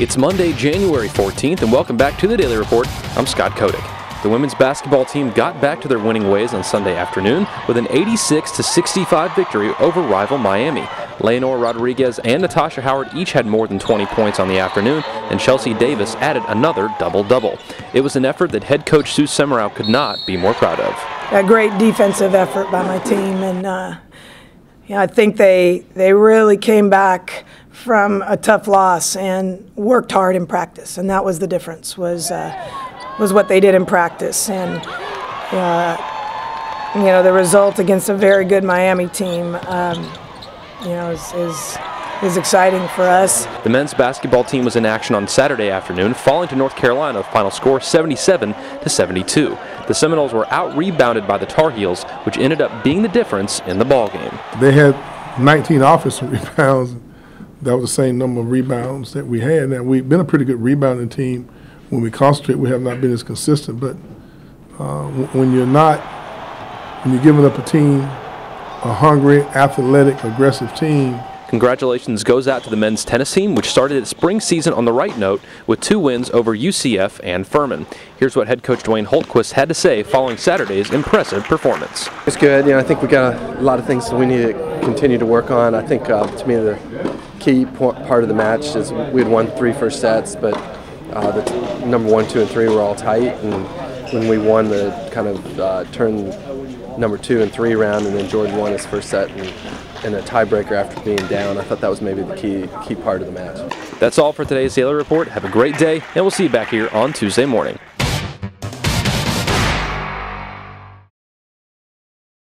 It's Monday, January 14th, and welcome back to the Daily Report. I'm Scott Kotick. The women's basketball team got back to their winning ways on Sunday afternoon with an 86 65 victory over rival Miami. Leonor Rodriguez and Natasha Howard each had more than 20 points on the afternoon, and Chelsea Davis added another double-double. It was an effort that head coach Sue Semrau could not be more proud of. A great defensive effort by my team, and uh, I think they they really came back from a tough loss and worked hard in practice, and that was the difference. Was uh, was what they did in practice. And, uh, you know, the result against a very good Miami team, um, you know, is, is, is exciting for us. The men's basketball team was in action on Saturday afternoon, falling to North Carolina, final score 77 to 72. The Seminoles were out rebounded by the Tar Heels, which ended up being the difference in the ball game. They had 19 offensive rebounds. That was the same number of rebounds that we had. Now we've been a pretty good rebounding team when we concentrate, we have not been as consistent. But uh, when you're not, when you're giving up a team, a hungry, athletic, aggressive team. Congratulations goes out to the men's tennis team, which started its spring season on the right note with two wins over UCF and Furman. Here's what head coach Dwayne Hultquist had to say following Saturday's impressive performance. It's good. You know, I think we got a lot of things that we need to continue to work on. I think, uh, to me, the key part of the match is we had won three first sets, but uh, the number one, two, and three were all tight, and when we won the kind of uh, turn number two and three round, and then Jordan won his first set and, and a tiebreaker after being down. I thought that was maybe the key key part of the match. That's all for today's Daily Report. Have a great day, and we'll see you back here on Tuesday morning.